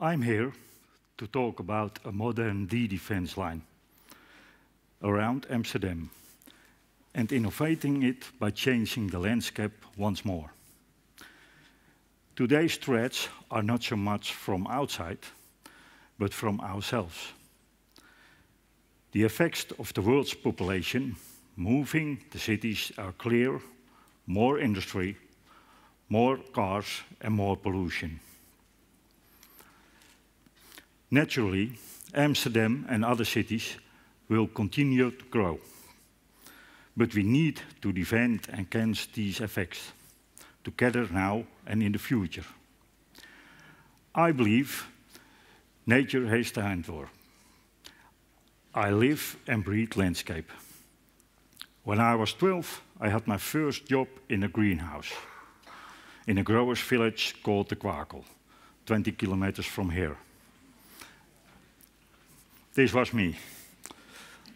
I'm here to talk about a modern D defense line around Amsterdam and innovating it by changing the landscape once more. Today's threats are not so much from outside, but from ourselves. The effects of the world's population moving the cities are clear, more industry, more cars and more pollution. Naturally, Amsterdam and other cities will continue to grow, but we need to defend against these effects together now and in the future. I believe nature has the answer. I live and breathe landscape. When I was 12, I had my first job in a greenhouse in a growers village called the Kwakel, 20 kilometers from here. This was me,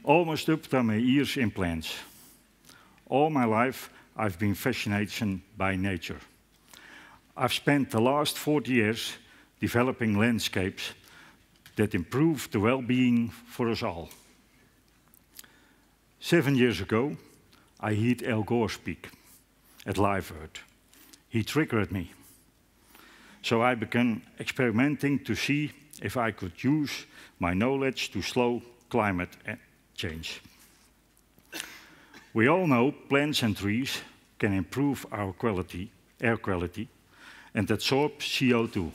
almost up to my ears in plants. All my life, I've been fascinated by nature. I've spent the last 40 years developing landscapes that improve the well-being for us all. Seven years ago, I heard Al Gore speak at Live Earth. He triggered me. So I began experimenting to see if I could use my knowledge to slow climate change. We all know plants and trees can improve our quality, air quality, and absorb CO2.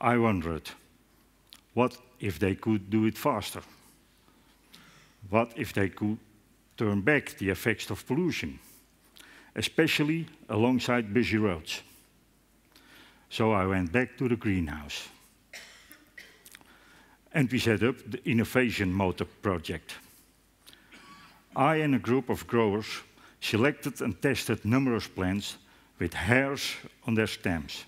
I wondered, what if they could do it faster? What if they could turn back the effects of pollution, especially alongside busy roads? So I went back to the greenhouse. And we set up the Innovation Motor Project. I and a group of growers selected and tested numerous plants with hairs on their stems.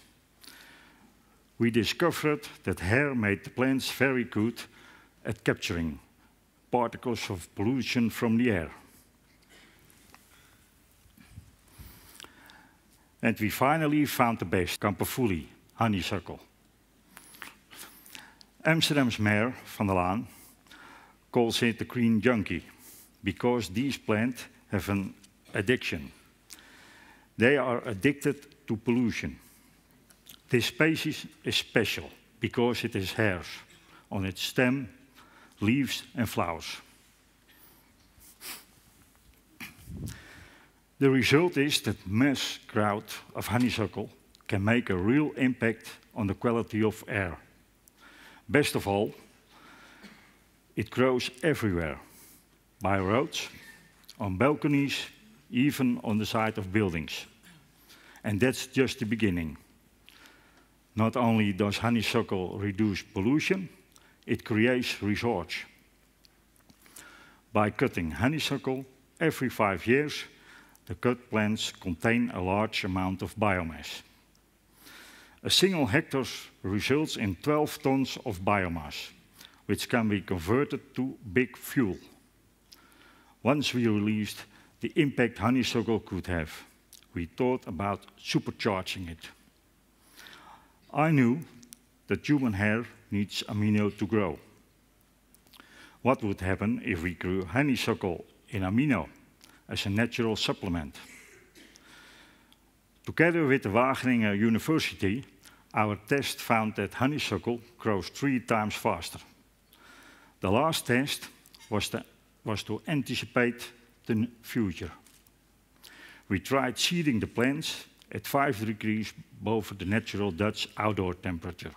We discovered that hair made the plants very good at capturing particles of pollution from the air. And we finally found the best, kamperfoelie, honeysuckle. Amsterdam's mayor, Van der Laan, calls it the green junkie because these plants have an addiction. They are addicted to pollution. This species is special because it has hairs on its stem, leaves and flowers. The result is that mass growth of honeysuckle can make a real impact on the quality of air. Best of all, it grows everywhere, by roads, on balconies, even on the side of buildings. And that's just the beginning. Not only does honeysuckle reduce pollution, it creates resorts. By cutting honeysuckle every five years, the cut plants contain a large amount of biomass. A single hectare results in 12 tons of biomass, which can be converted to biofuel. Once we released the impact honeysuckle could have, we thought about supercharging it. I knew that human hair needs amino to grow. What would happen if we grew honeysuckle in amino as a natural supplement? Together with the Wageningen University, our test found that honeysuckle grows three times faster. The last test was, the, was to anticipate the future. We tried seeding the plants at 5 degrees above the natural Dutch outdoor temperature.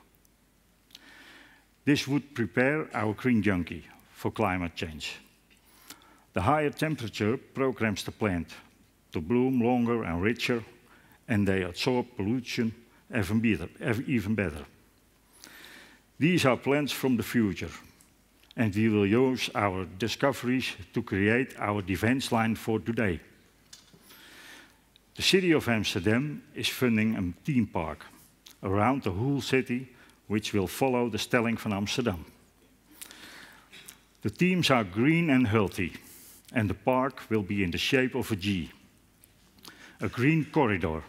This would prepare our green junkie for climate change. The higher temperature programs the plant to bloom longer and richer, and they absorb pollution even better. Even better. These are plants from the future, and we will use our discoveries to create our defense line for today. The city of Amsterdam is funding a theme park around the whole city, which will follow the Stelling van Amsterdam. The themes are green and healthy, and the park will be in the shape of a G. A green corridor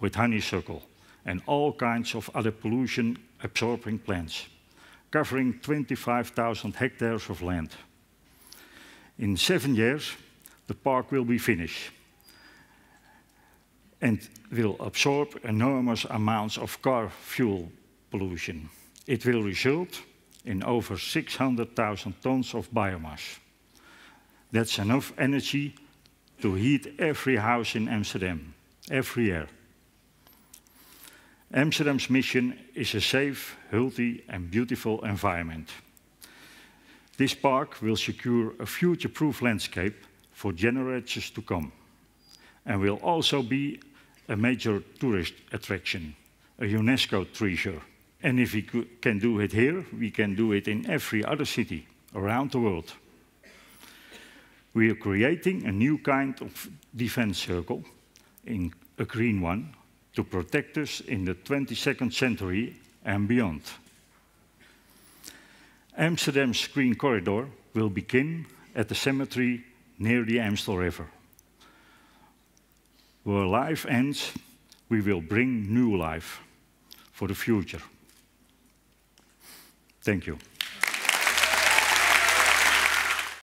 with honeysuckle and all kinds of other pollution-absorbing plants, covering 25,000 hectares of land. In seven years, the park will be finished and will absorb enormous amounts of car fuel pollution. It will result in over 600,000 tons of biomass. That's enough energy to heat every house in Amsterdam every year. Amsterdam's mission is a safe, healthy, and beautiful environment. This park will secure a future-proof landscape for generations to come, and will also be a major tourist attraction, a UNESCO treasure. And if we can do it here, we can do it in every other city around the world. We are creating a new kind of defense circle, in a green one, to protect us in the 22nd century and beyond. Amsterdam's Green Corridor will begin at the cemetery near the Amstel River. Where life ends, we will bring new life for the future. Thank you.